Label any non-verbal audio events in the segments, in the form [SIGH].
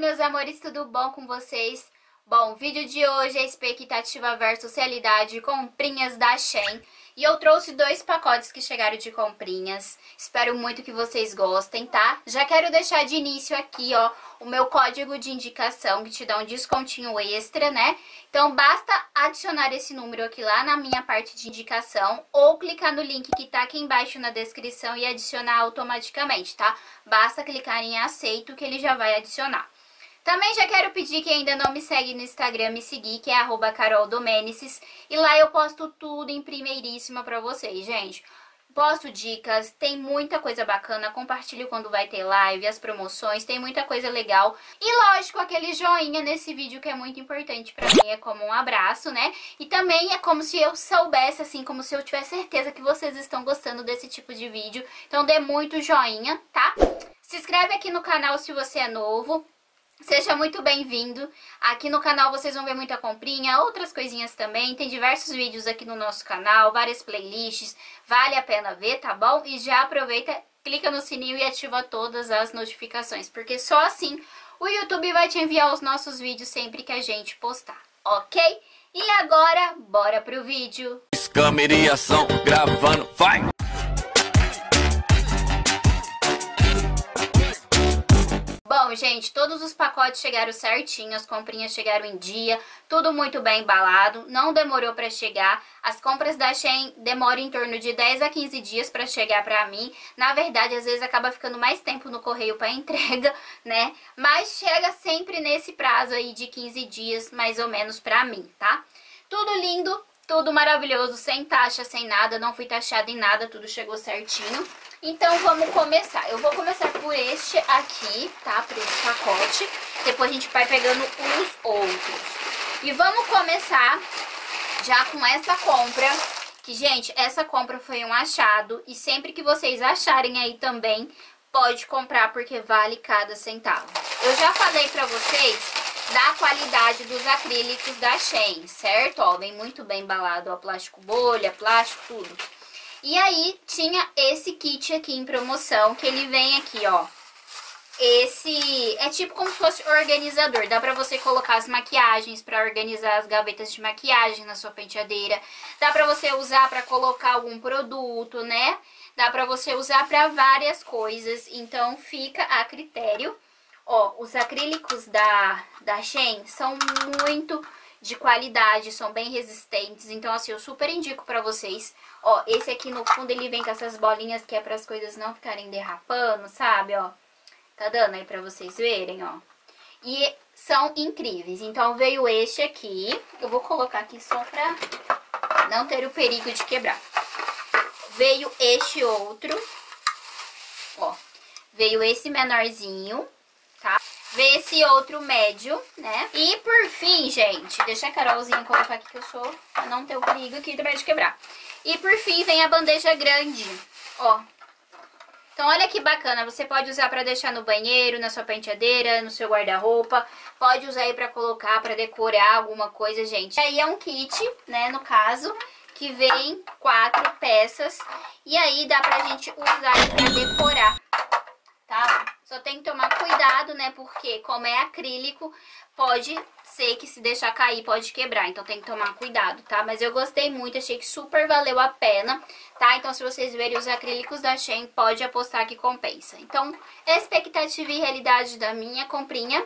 meus amores, tudo bom com vocês? Bom, o vídeo de hoje é expectativa versus realidade, comprinhas da Shein. E eu trouxe dois pacotes que chegaram de comprinhas. Espero muito que vocês gostem, tá? Já quero deixar de início aqui, ó, o meu código de indicação, que te dá um descontinho extra, né? Então, basta adicionar esse número aqui lá na minha parte de indicação ou clicar no link que tá aqui embaixo na descrição e adicionar automaticamente, tá? Basta clicar em aceito que ele já vai adicionar. Também já quero pedir que ainda não me segue no Instagram, me seguir, que é arroba caroldomenices. E lá eu posto tudo em primeiríssima pra vocês, gente. Posto dicas, tem muita coisa bacana, compartilho quando vai ter live, as promoções, tem muita coisa legal. E lógico, aquele joinha nesse vídeo que é muito importante pra mim, é como um abraço, né? E também é como se eu soubesse, assim, como se eu tivesse certeza que vocês estão gostando desse tipo de vídeo. Então dê muito joinha, tá? Se inscreve aqui no canal se você é novo. Seja muito bem-vindo. Aqui no canal vocês vão ver muita comprinha, outras coisinhas também. Tem diversos vídeos aqui no nosso canal, várias playlists. Vale a pena ver, tá bom? E já aproveita, clica no sininho e ativa todas as notificações, porque só assim o YouTube vai te enviar os nossos vídeos sempre que a gente postar, ok? E agora, bora pro vídeo. Câmera e ação, gravando, vai! Bom, gente, todos os pacotes chegaram certinho, as comprinhas chegaram em dia, tudo muito bem embalado, não demorou para chegar. As compras da Shein demoram em torno de 10 a 15 dias para chegar para mim. Na verdade, às vezes acaba ficando mais tempo no correio para [LAUGHS] entrega, né? Mas chega sempre nesse prazo aí de 15 dias, mais ou menos, para mim, tá? Tudo lindo, tudo maravilhoso, sem taxa, sem nada, não fui taxada em nada, tudo chegou certinho. Então vamos começar. Eu vou começar por este aqui, tá? Por esse pacote. Depois a gente vai pegando os outros. E vamos começar já com essa compra. Que, gente, essa compra foi um achado. E sempre que vocês acharem aí também, pode comprar porque vale cada centavo. Eu já falei pra vocês da qualidade dos acrílicos da Shein, certo? Ó, vem muito bem embalado, ó, plástico bolha, plástico, tudo. E aí, tinha esse kit aqui em promoção, que ele vem aqui, ó. Esse é tipo como se fosse organizador. Dá pra você colocar as maquiagens pra organizar as gavetas de maquiagem na sua penteadeira. Dá pra você usar pra colocar algum produto, né? Dá pra você usar pra várias coisas. Então, fica a critério. Ó, os acrílicos da, da Shein são muito de qualidade, são bem resistentes. Então, assim, eu super indico pra vocês. Ó, esse aqui no fundo ele vem com essas bolinhas que é para as coisas não ficarem derrapando, sabe, ó. Tá dando aí pra vocês verem, ó. E são incríveis. Então veio este aqui. Eu vou colocar aqui só pra não ter o perigo de quebrar. Veio este outro. Ó. Veio esse menorzinho, tá? Veio esse outro médio, né? E por fim, gente, deixa a Carolzinha colocar aqui que eu sou, pra não ter o perigo aqui também de quebrar. E por fim vem a bandeja grande, ó. Então olha que bacana, você pode usar para deixar no banheiro, na sua penteadeira, no seu guarda-roupa. Pode usar aí para colocar, para decorar alguma coisa, gente. E aí é um kit, né, no caso, que vem quatro peças. E aí dá pra gente usar para decorar, tá? Só tem que tomar cuidado, né, porque como é acrílico, pode ser que se deixar cair pode quebrar, então tem que tomar cuidado, tá? Mas eu gostei muito, achei que super valeu a pena, tá? Então se vocês verem os acrílicos da Shein, pode apostar que compensa. Então, expectativa e realidade da minha comprinha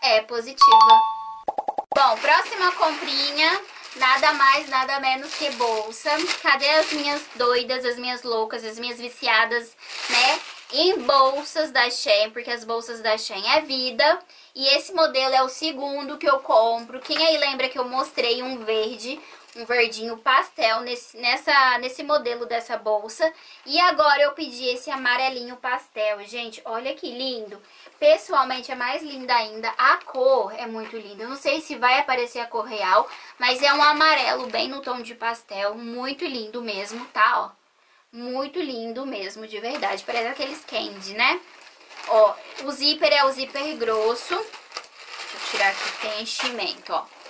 é positiva. Bom, próxima comprinha, nada mais, nada menos que bolsa. Cadê as minhas doidas, as minhas loucas, as minhas viciadas, né? Em bolsas da Shein, porque as bolsas da Shein é vida. E esse modelo é o segundo que eu compro. Quem aí lembra que eu mostrei um verde, um verdinho pastel nesse, nessa, nesse modelo dessa bolsa. E agora eu pedi esse amarelinho pastel. Gente, olha que lindo. Pessoalmente é mais linda ainda. A cor é muito linda. Eu não sei se vai aparecer a cor real, mas é um amarelo bem no tom de pastel. Muito lindo mesmo, tá? Ó, muito lindo mesmo, de verdade. Parece aqueles candy, né? Ó, o zíper é o zíper grosso. Deixa eu tirar aqui, tem enchimento, ó.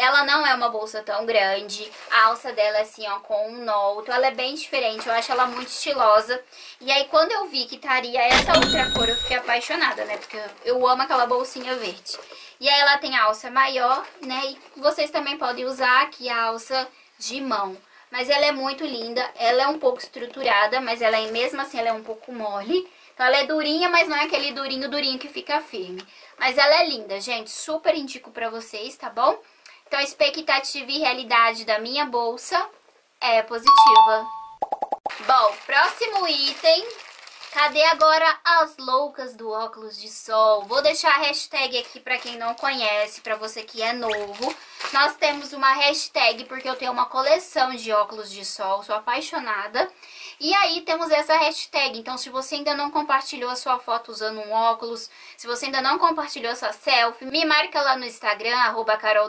Ela não é uma bolsa tão grande, a alça dela é assim, ó, com um nó, então ela é bem diferente, eu acho ela muito estilosa. E aí quando eu vi que estaria essa outra cor, eu fiquei apaixonada, né, porque eu amo aquela bolsinha verde. E aí ela tem a alça maior, né, e vocês também podem usar aqui a alça de mão. Mas ela é muito linda, ela é um pouco estruturada, mas ela é, mesmo assim ela é um pouco mole. Então ela é durinha, mas não é aquele durinho, durinho que fica firme. Mas ela é linda, gente, super indico pra vocês, tá bom? Então a expectativa e realidade da minha bolsa é positiva. Bom, próximo item Cadê agora as loucas do óculos de sol? Vou deixar a hashtag aqui para quem não conhece, para você que é novo. Nós temos uma hashtag porque eu tenho uma coleção de óculos de sol, sou apaixonada. E aí temos essa hashtag, então se você ainda não compartilhou a sua foto usando um óculos, se você ainda não compartilhou sua selfie, me marca lá no Instagram, arroba Carol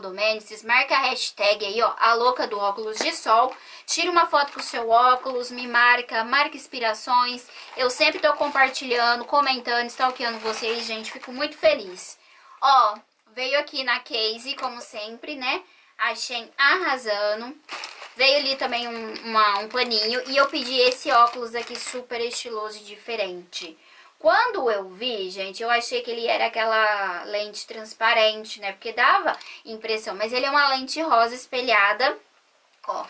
marca a hashtag aí, ó, a louca do óculos de sol. Tira uma foto com o seu óculos, me marca, marca inspirações. Eu sempre tô compartilhando, comentando, stalkeando vocês, gente, fico muito feliz. Ó, veio aqui na case, como sempre, né? Achei arrasando. Veio ali também um, uma, um paninho e eu pedi esse óculos aqui super estiloso e diferente. Quando eu vi, gente, eu achei que ele era aquela lente transparente, né? Porque dava impressão, mas ele é uma lente rosa espelhada, ó.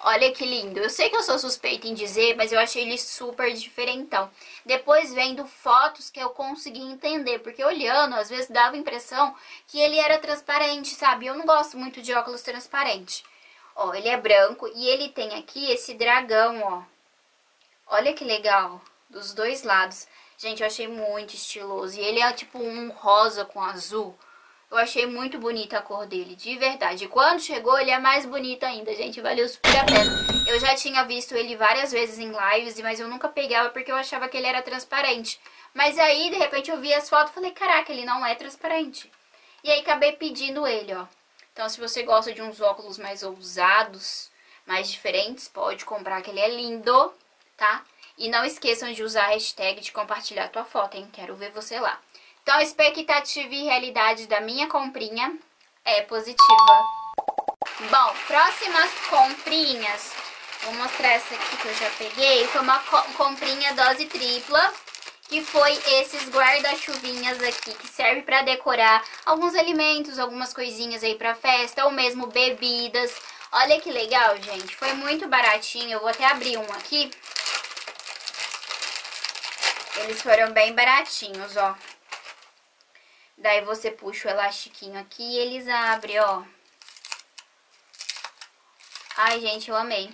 Olha que lindo. Eu sei que eu sou suspeita em dizer, mas eu achei ele super diferentão. Depois vendo fotos que eu consegui entender, porque olhando, às vezes dava impressão que ele era transparente, sabe? Eu não gosto muito de óculos transparentes. Ó, ele é branco e ele tem aqui esse dragão, ó. Olha que legal, dos dois lados. Gente, eu achei muito estiloso. E ele é tipo um rosa com azul. Eu achei muito bonita a cor dele, de verdade. E quando chegou, ele é mais bonito ainda, gente. Valeu super a pena. Eu já tinha visto ele várias vezes em lives, mas eu nunca pegava porque eu achava que ele era transparente. Mas aí, de repente, eu vi as fotos e falei, caraca, ele não é transparente. E aí, acabei pedindo ele, ó. Então, se você gosta de uns óculos mais ousados, mais diferentes, pode comprar, que ele é lindo, tá? E não esqueçam de usar a hashtag de compartilhar a tua foto, hein? Quero ver você lá. Então, a expectativa e realidade da minha comprinha é positiva. Bom, próximas comprinhas. Vou mostrar essa aqui que eu já peguei. Foi uma comprinha dose tripla que foi esses guarda-chuvinhas aqui, que serve para decorar alguns alimentos, algumas coisinhas aí para festa, ou mesmo bebidas. Olha que legal, gente, foi muito baratinho, eu vou até abrir um aqui. Eles foram bem baratinhos, ó. Daí você puxa o elastiquinho aqui e eles abrem, ó. Ai, gente, eu amei.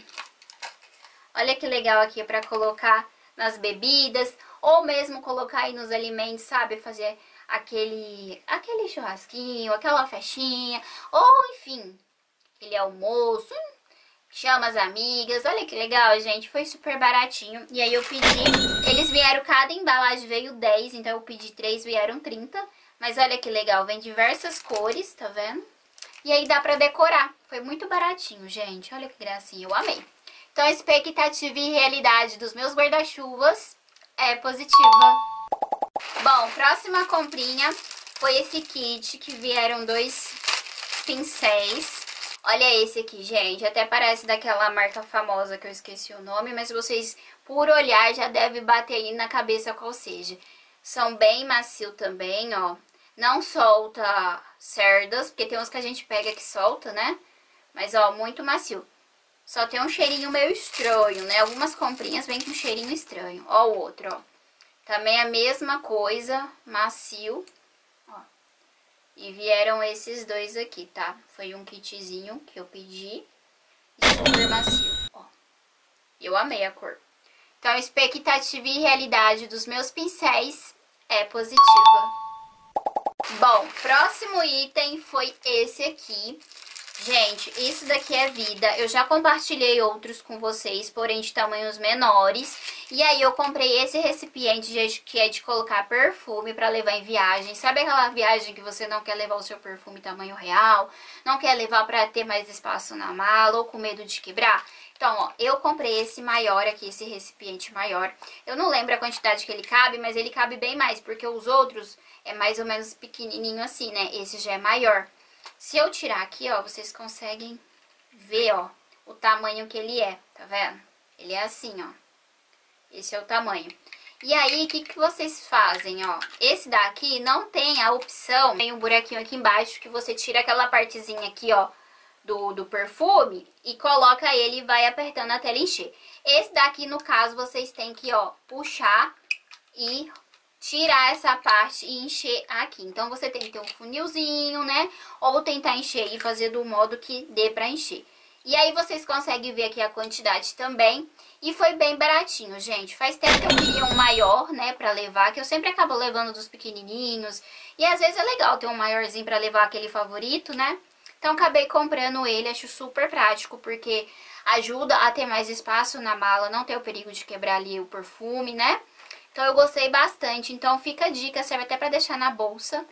Olha que legal aqui para colocar nas bebidas ou mesmo colocar aí nos alimentos, sabe? Fazer aquele, aquele churrasquinho, aquela festinha, ou enfim, aquele almoço, chama as amigas, olha que legal, gente, foi super baratinho. E aí eu pedi, eles vieram, cada embalagem veio 10, então eu pedi 3, vieram 30. Mas olha que legal, vem diversas cores, tá vendo? E aí dá pra decorar, foi muito baratinho, gente, olha que gracinha, eu amei. Então expectativa e realidade dos meus guarda-chuvas é positiva. Bom, próxima comprinha foi esse kit que vieram dois pincéis. Olha esse aqui, gente. Até parece daquela marca famosa que eu esqueci o nome, mas vocês, por olhar, já devem bater aí na cabeça qual seja. São bem macio também, ó. Não solta cerdas, porque tem uns que a gente pega que solta, né? Mas, ó, muito macio. Só tem um cheirinho meio estranho, né? Algumas comprinhas vêm com um cheirinho estranho. Ó o outro, ó. Também a mesma coisa, macio. Ó. E vieram esses dois aqui, tá? Foi um kitzinho que eu pedi. Super macio, ó. Eu amei a cor. Então, expectativa e realidade dos meus pincéis é positiva. Bom, próximo item foi esse aqui. Gente, isso daqui é vida. Eu já compartilhei outros com vocês, porém de tamanhos menores. E aí eu comprei esse recipiente que é de colocar perfume pra levar em viagem. Sabe aquela viagem que você não quer levar o seu perfume tamanho real? Não quer levar pra ter mais espaço na mala ou com medo de quebrar? Então, ó, eu comprei esse maior aqui, esse recipiente maior. Eu não lembro a quantidade que ele cabe, mas ele cabe bem mais, porque os outros é mais ou menos pequenininho assim, né? Esse já é maior. Se eu tirar aqui, ó, vocês conseguem ver, ó, o tamanho que ele é, tá vendo? Ele é assim, ó. Esse é o tamanho. E aí, o que, que vocês fazem, ó? Esse daqui não tem a opção, tem um buraquinho aqui embaixo que você tira aquela partezinha aqui, ó, do, do perfume e coloca ele e vai apertando até ele encher. Esse daqui, no caso, vocês têm que, ó, puxar e tirar essa parte e encher aqui. Então, você tem que ter um funilzinho, né? Ou tentar encher e fazer do modo que dê pra encher. E aí, vocês conseguem ver aqui a quantidade também. E foi bem baratinho, gente. Faz tempo que eu queria um maior, né, pra levar, que eu sempre acabo levando dos pequenininhos. E às vezes é legal ter um maiorzinho pra levar aquele favorito, né? Então, acabei comprando ele, acho super prático, porque ajuda a ter mais espaço na mala, não ter o perigo de quebrar ali o perfume, né? Então, eu gostei bastante. Então, fica a dica, serve até pra deixar na bolsa.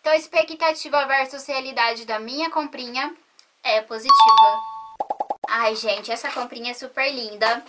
Então, expectativa versus realidade da minha comprinha é positiva. Ai, gente, essa comprinha é super linda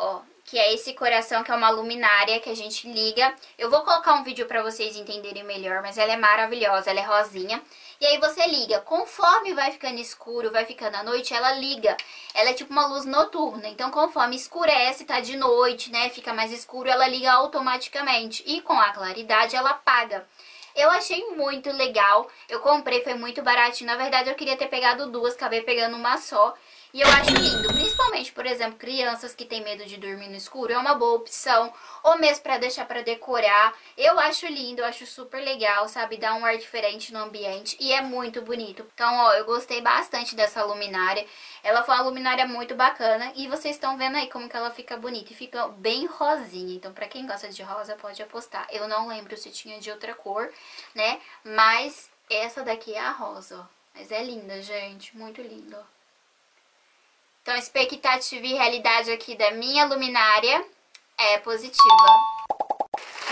ó, que é esse coração que é uma luminária que a gente liga. Eu vou colocar um vídeo pra vocês entenderem melhor, mas ela é maravilhosa, ela é rosinha. E aí você liga, conforme vai ficando escuro, vai ficando à noite, ela liga. Ela é tipo uma luz noturna, então conforme escurece, tá de noite, né, fica mais escuro, ela liga automaticamente. E com a claridade ela apaga. Eu achei muito legal, eu comprei, foi muito baratinho. Na verdade eu queria ter pegado duas, acabei pegando uma só. E eu acho lindo, principalmente, por exemplo, crianças que têm medo de dormir no escuro, é uma boa opção, ou mesmo para deixar para decorar. Eu acho lindo, eu acho super legal, sabe? Dá um ar diferente no ambiente e é muito bonito. Então, ó, eu gostei bastante dessa luminária. Ela foi uma luminária muito bacana e vocês estão vendo aí como que ela fica bonita e fica bem rosinha. Então, para quem gosta de rosa, pode apostar. Eu não lembro se tinha de outra cor, né? Mas essa daqui é a rosa, ó. Mas é linda, gente, muito linda, ó. Então, expectativa e realidade aqui da minha luminária é positiva.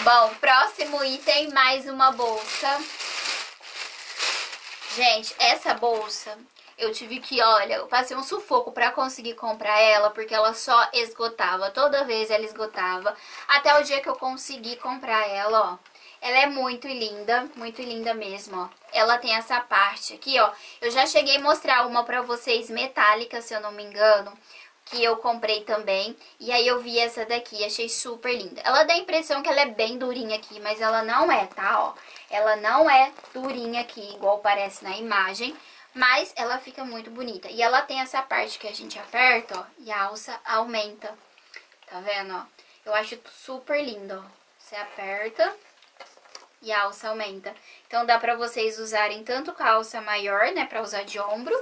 Bom, próximo item, mais uma bolsa. Gente, essa bolsa, eu tive que, olha, eu passei um sufoco pra conseguir comprar ela, porque ela só esgotava. Toda vez ela esgotava. Até o dia que eu consegui comprar ela, ó. Ela é muito linda, muito linda mesmo, ó. Ela tem essa parte aqui, ó. Eu já cheguei a mostrar uma pra vocês metálica, se eu não me engano, que eu comprei também. E aí eu vi essa daqui, achei super linda. Ela dá a impressão que ela é bem durinha aqui, mas ela não é, tá, ó. Ela não é durinha aqui, igual parece na imagem. Mas ela fica muito bonita. E ela tem essa parte que a gente aperta, ó, e a alça aumenta. Tá vendo, ó? Eu acho super lindo, ó. Você aperta e a alça aumenta. Então dá pra vocês usarem tanto calça maior, né, pra usar de ombro.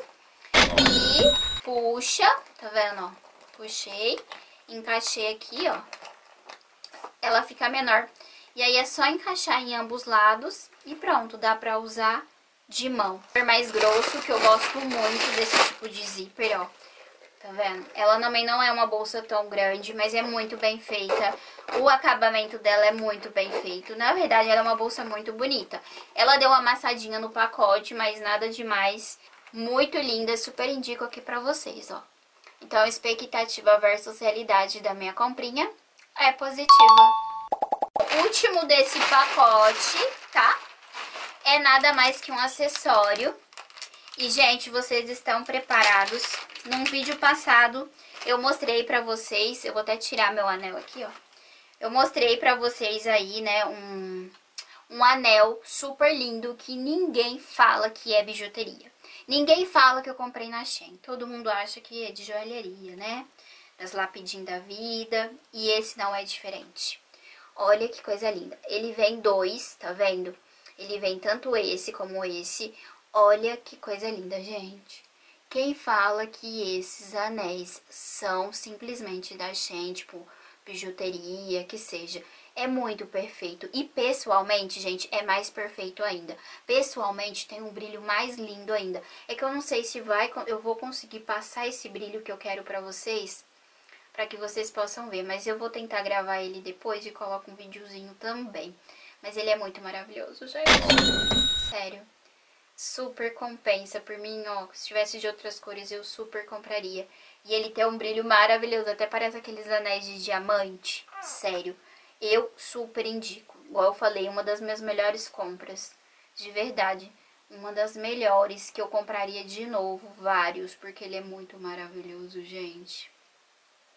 E puxa, tá vendo, ó? Puxei, encaixei aqui, ó. Ela fica menor. E aí é só encaixar em ambos lados e pronto, dá pra usar de mão. Mais grosso, que eu gosto muito desse tipo de zíper, ó. Tá vendo? Ela também não é uma bolsa tão grande, mas é muito bem feita. O acabamento dela é muito bem feito. Na verdade, ela é uma bolsa muito bonita. Ela deu uma amassadinha no pacote, mas nada demais. Muito linda, super indico aqui pra vocês, ó. Então, expectativa versus realidade da minha comprinha é positiva. O último desse pacote, tá? É nada mais que um acessório. E, gente, vocês estão preparados num vídeo passado, eu mostrei pra vocês, eu vou até tirar meu anel aqui, ó. Eu mostrei pra vocês aí, né, um, um anel super lindo que ninguém fala que é bijuteria. Ninguém fala que eu comprei na Shein. Todo mundo acha que é de joalheria, né? Das lapidinhas da vida. E esse não é diferente. Olha que coisa linda. Ele vem dois, tá vendo? Ele vem tanto esse como esse. Olha que coisa linda, gente. Quem fala que esses anéis são simplesmente da Shein, tipo, bijuteria, que seja, é muito perfeito. E pessoalmente, gente, é mais perfeito ainda. Pessoalmente tem um brilho mais lindo ainda. É que eu não sei se vai, eu vou conseguir passar esse brilho que eu quero pra vocês, pra que vocês possam ver. Mas eu vou tentar gravar ele depois e coloco um videozinho também. Mas ele é muito maravilhoso, gente. Sério super compensa. Por mim, ó, se tivesse de outras cores, eu super compraria. E ele tem um brilho maravilhoso, até parece aqueles anéis de diamante. Sério, eu super indico. Igual eu falei, uma das minhas melhores compras. De verdade. uma das melhores que eu compraria de novo, vários, porque ele é muito maravilhoso, gente.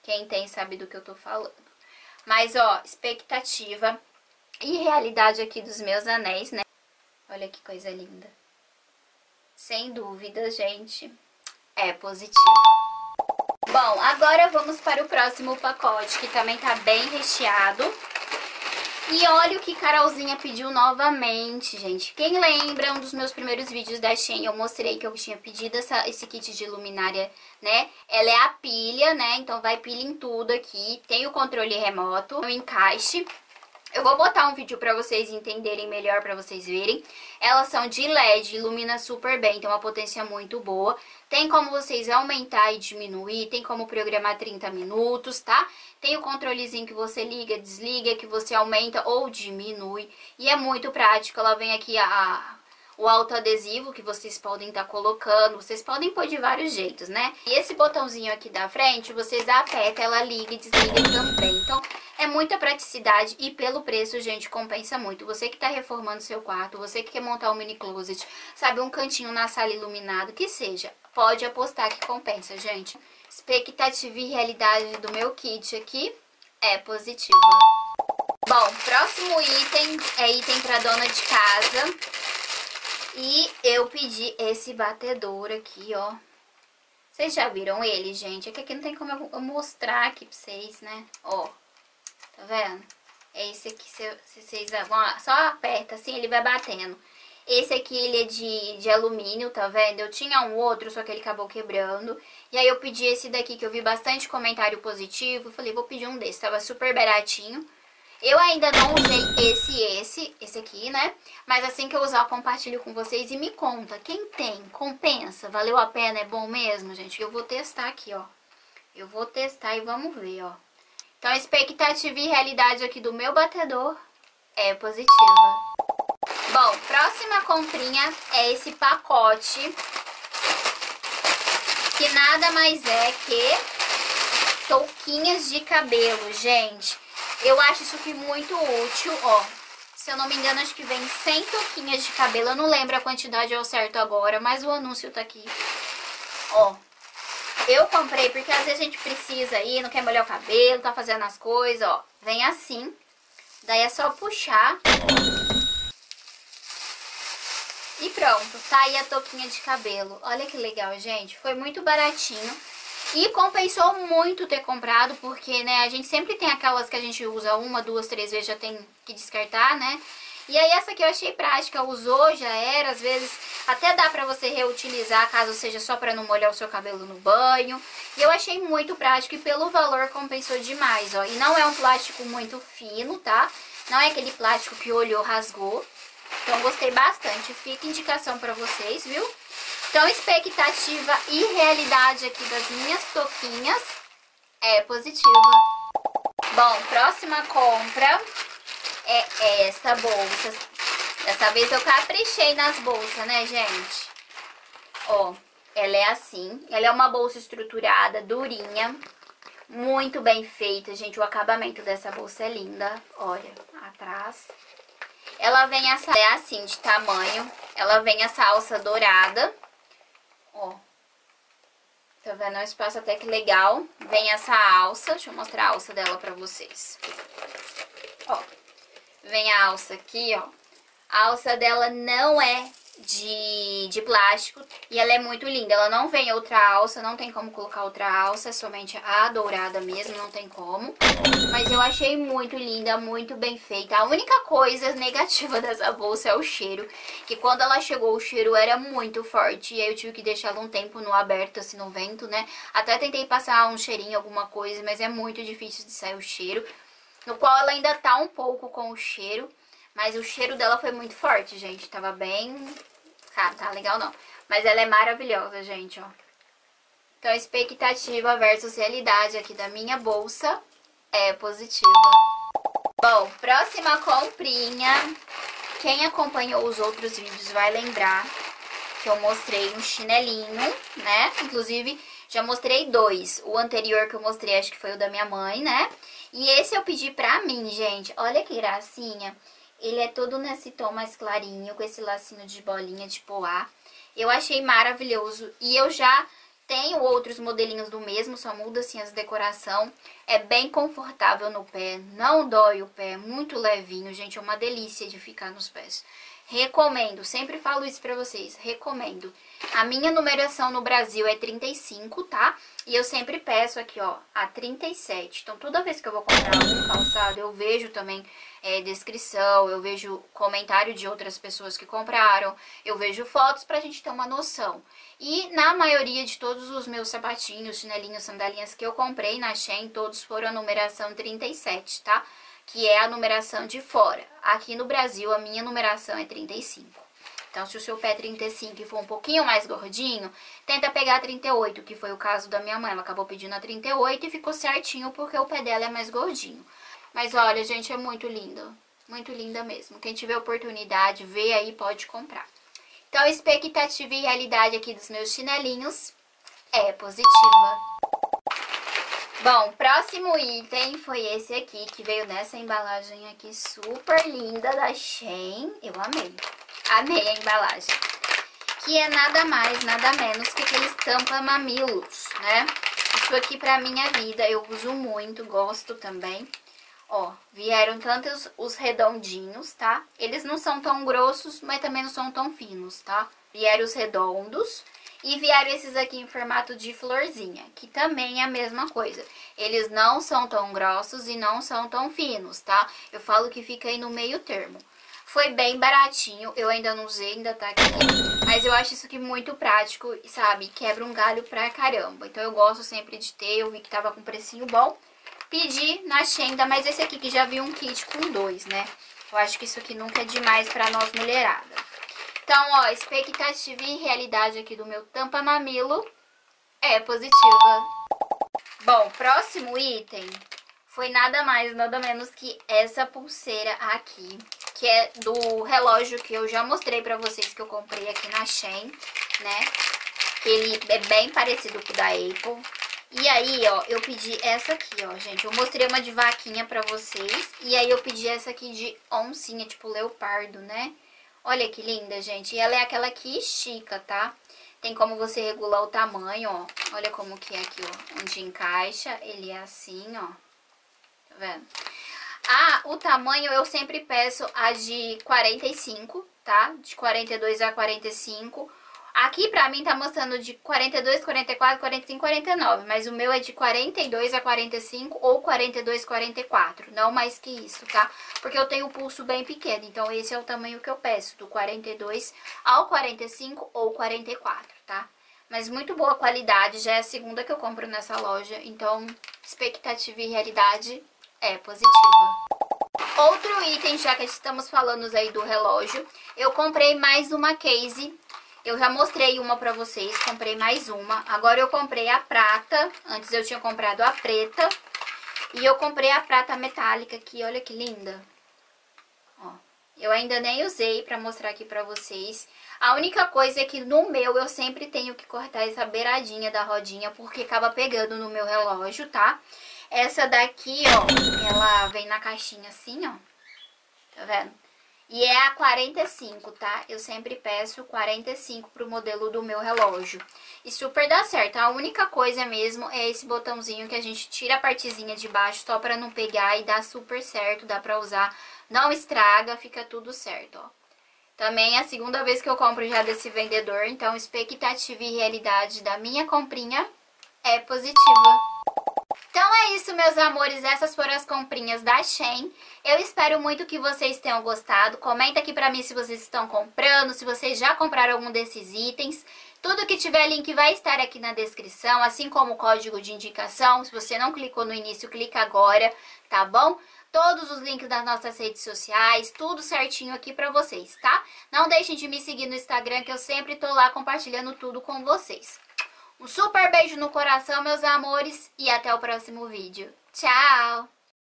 Quem tem sabe do que eu tô falando. Mas, ó, expectativa e realidade aqui dos meus anéis, né? Olha que coisa linda. Sem dúvida, gente, é positivo. Bom, agora vamos para o próximo pacote, que também tá bem recheado. E olha o que Carolzinha pediu novamente, gente. Quem lembra, um dos meus primeiros vídeos da Shein, eu mostrei que eu tinha pedido essa, esse kit de luminária, né? Ela é a pilha, né? Então vai pilha em tudo aqui. Tem o controle remoto, o encaixe. Eu vou botar um vídeo pra vocês entenderem melhor, pra vocês verem. Elas são de LED, ilumina super bem, tem uma potência muito boa. Tem como vocês aumentar e diminuir, tem como programar 30 minutos, tá? Tem o controlezinho que você liga, desliga, que você aumenta ou diminui. E é muito prático, ela vem aqui a, o autoadesivo que vocês podem estar tá colocando. Vocês podem pôr de vários jeitos, né? E esse botãozinho aqui da frente, vocês apertam, ela liga e desliga também. Então, é muita praticidade e pelo preço, gente, compensa muito. Você que tá reformando seu quarto, você que quer montar um mini closet, sabe, um cantinho na sala iluminado, que seja, pode apostar que compensa, gente. Expectativa e realidade do meu kit aqui é positiva. Bom, próximo item é item para dona de casa. E eu pedi esse batedor aqui, ó. Vocês já viram ele, gente? É que aqui não tem como eu mostrar aqui pra vocês, né? Ó, Tá vendo? É esse aqui, se, vocês vão, só aperta assim, ele vai batendo. Esse aqui, ele é de, de alumínio, tá vendo? Eu tinha um outro, só que ele acabou quebrando. E aí eu pedi esse daqui, que eu vi bastante comentário positivo. Falei, vou pedir um desse, tava super baratinho. Eu ainda não usei esse esse, esse aqui, né? Mas assim que eu usar, eu compartilho com vocês e me conta. Quem tem, compensa, valeu a pena, é bom mesmo, gente? Eu vou testar aqui, ó. Eu vou testar e vamos ver, ó. Então, a expectativa e realidade aqui do meu batedor é positiva. Bom, próxima comprinha é esse pacote, que nada mais é que touquinhas de cabelo, gente. Eu acho isso aqui muito útil, ó. Se eu não me engano, acho que vem 100 touquinhas de cabelo. Eu não lembro a quantidade ao certo agora, mas o anúncio tá aqui. Ó, eu comprei porque às vezes a gente precisa aí, não quer molhar o cabelo, tá fazendo as coisas, ó. Vem assim. Daí é só puxar. E pronto, tá aí a touquinha de cabelo. Olha que legal, gente. Foi muito baratinho. E compensou muito ter comprado, porque, né, a gente sempre tem aquelas que a gente usa uma, duas, três vezes, já tem que descartar, né? E aí essa aqui eu achei prática, usou, já era, às vezes até dá pra você reutilizar, caso seja só pra não molhar o seu cabelo no banho. E eu achei muito prático e pelo valor compensou demais, ó. E não é um plástico muito fino, tá? Não é aquele plástico que olhou, rasgou. Então gostei bastante, fica indicação pra vocês, viu? Então expectativa e realidade aqui das minhas toquinhas é positiva. Bom, próxima compra é essa bolsa. Dessa vez eu caprichei nas bolsas, né, gente? Ó, ela é assim. Ela é uma bolsa estruturada, durinha. Muito bem feita, gente. O acabamento dessa bolsa é linda. Olha, atrás. Ela vem essa... É assim, de tamanho. Ela vem essa alça dourada. Ó. Tá vendo? É um espaço até que legal. Vem essa alça. Deixa eu mostrar a alça dela pra vocês. Ó. Vem a alça aqui, ó. A alça dela não é de, de plástico e ela é muito linda. Ela não vem outra alça, não tem como colocar outra alça, é somente a dourada mesmo, não tem como. Mas eu achei muito linda, muito bem feita. A única coisa negativa [LAUGHS] dessa bolsa é o cheiro, que quando ela chegou o cheiro era muito forte e aí eu tive que deixar ela um tempo no aberto, assim, no vento, né? Até tentei passar um cheirinho, alguma coisa, mas é muito difícil de sair o cheiro no qual ela ainda tá um pouco com o cheiro, mas o cheiro dela foi muito forte, gente, tava bem... Tá, tá legal não. Mas ela é maravilhosa, gente, ó. Então, expectativa versus realidade aqui da minha bolsa é positiva. Bom, próxima comprinha. Quem acompanhou os outros vídeos vai lembrar que eu mostrei um chinelinho, né? Inclusive, já mostrei dois. O anterior que eu mostrei, acho que foi o da minha mãe, né? E esse eu pedi pra mim, gente. Olha que gracinha. Ele é todo nesse tom mais clarinho, com esse lacinho de bolinha de poá. Eu achei maravilhoso e eu já tenho outros modelinhos do mesmo, só muda assim as decoração. É bem confortável no pé, não dói o pé, muito levinho, gente, é uma delícia de ficar nos pés. Recomendo, sempre falo isso pra vocês, recomendo. A minha numeração no Brasil é 35, tá? E eu sempre peço aqui, ó, a 37. Então, toda vez que eu vou comprar um calçado, eu vejo também é, descrição, eu vejo comentário de outras pessoas que compraram, eu vejo fotos pra gente ter uma noção. E na maioria de todos os meus sapatinhos, chinelinhos, sandalinhas que eu comprei na Shein, todos foram a numeração 37, tá? Que é a numeração de fora. Aqui no Brasil, a minha numeração é 35. Então, se o seu pé é 35 e for um pouquinho mais gordinho, tenta pegar 38, que foi o caso da minha mãe. Ela acabou pedindo a 38 e ficou certinho porque o pé dela é mais gordinho. Mas olha, gente, é muito lindo. Muito linda mesmo. Quem tiver oportunidade, vê aí, pode comprar. Então, a expectativa e realidade aqui dos meus chinelinhos é positiva. Bom, próximo item foi esse aqui, que veio nessa embalagem aqui super linda da Shein. Eu amei. Amei a embalagem. Que é nada mais, nada menos que aqueles tampa-mamilos, né? Isso aqui pra minha vida, eu uso muito, gosto também. Ó, vieram tantos os redondinhos, tá? Eles não são tão grossos, mas também não são tão finos, tá? Vieram os redondos e vieram esses aqui em formato de florzinha, que também é a mesma coisa. Eles não são tão grossos e não são tão finos, tá? Eu falo que fica aí no meio termo. Foi bem baratinho, eu ainda não usei, ainda tá aqui. Mas eu acho isso aqui muito prático, sabe? Quebra um galho pra caramba. Então eu gosto sempre de ter, eu vi que tava com precinho bom. Pedi na Xenda, mas esse aqui que já vi um kit com dois, né? Eu acho que isso aqui nunca é demais pra nós mulherada. Então, ó, expectativa e realidade aqui do meu tampa mamilo é positiva. Bom, próximo item foi nada mais, nada menos que essa pulseira aqui, que é do relógio que eu já mostrei pra vocês que eu comprei aqui na Shein, né? Ele é bem parecido com o da Apple. E aí, ó, eu pedi essa aqui, ó, gente. Eu mostrei uma de vaquinha pra vocês. E aí eu pedi essa aqui de oncinha, tipo leopardo, né? Olha que linda, gente. E ela é aquela que estica, tá? Tem como você regular o tamanho, ó. Olha como que é aqui, ó. Onde encaixa, ele é assim, ó. Tá vendo? Ah, o tamanho eu sempre peço a de 45, tá? De 42 a 45. Aqui pra mim tá mostrando de 42, 44, 45, 49, mas o meu é de 42 a 45 ou 42, 44, não mais que isso, tá? Porque eu tenho o pulso bem pequeno, então esse é o tamanho que eu peço, do 42 ao 45 ou 44, tá? Mas muito boa qualidade, já é a segunda que eu compro nessa loja, então expectativa e realidade é positiva. Outro item, já que estamos falando aí do relógio, eu comprei mais uma case eu já mostrei uma pra vocês, comprei mais uma. Agora eu comprei a prata, antes eu tinha comprado a preta. E eu comprei a prata metálica aqui, olha que linda. Ó, eu ainda nem usei pra mostrar aqui pra vocês. A única coisa é que no meu eu sempre tenho que cortar essa beiradinha da rodinha, porque acaba pegando no meu relógio, tá? Essa daqui, ó, ela vem na caixinha assim, ó. Tá vendo? E é a 45, tá? Eu sempre peço 45 pro modelo do meu relógio. E super dá certo. A única coisa mesmo é esse botãozinho que a gente tira a partezinha de baixo só pra não pegar e dá super certo. Dá pra usar, não estraga, fica tudo certo, ó. Também é a segunda vez que eu compro já desse vendedor, então expectativa e realidade da minha comprinha é positiva. Então é isso, meus amores. Essas foram as comprinhas da Shein. Eu espero muito que vocês tenham gostado. Comenta aqui pra mim se vocês estão comprando, se vocês já compraram algum desses itens. Tudo que tiver link vai estar aqui na descrição, assim como o código de indicação. Se você não clicou no início, clica agora, tá bom? Todos os links das nossas redes sociais, tudo certinho aqui pra vocês, tá? Não deixem de me seguir no Instagram, que eu sempre tô lá compartilhando tudo com vocês. Um super beijo no coração, meus amores, e até o próximo vídeo. Tchau!